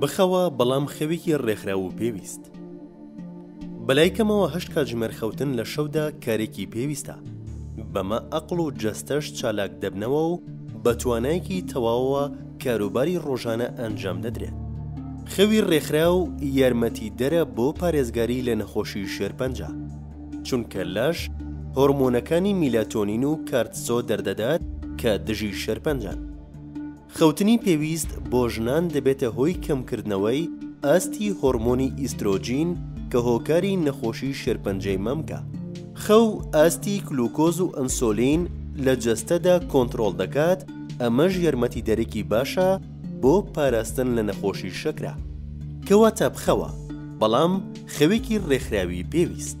بخەوە بەڵام خەوێکی ڕێکخراو و پێویست بەلای کەمەوە هەشت کاتژمێر خەوتن لە شەودا کارێکی پێویستە بەمە ئەقڵ و جەستەش چالاک دەبنەوە و بە توانایەکی تەواوەوە کاروباری ڕۆژانە ئەنجام دەدرێت خەوی ڕێکخراو یارمەتی دەرە بۆ پارێزگاری لە نەخۆشی شێرپەنجە چونکە لەش هۆرمۆنەکانی میلاتۆنین و کارتزۆ دەردەدات کە دژی شێرپەنجەن. خەوتنی پێویست بۆ ژنان دەبێتە هۆی کەمکردنەوەی ئاستی هۆرمۆنی ئیسترۆجین کە هۆکاری نەخۆشی شێرپەنجەی مەمکە. خەو ئاستی کلوکۆز و ئەنسۆلین لە جەستەدا کۆنتڕۆڵ دەکات، ئەمەش یارمەتیدەرێکی باشە بۆ پاراستن لە نەخۆشی شەکرە. کەواتە بخەوە، بەڵام خەوێکی ڕێکخراوی پێویست.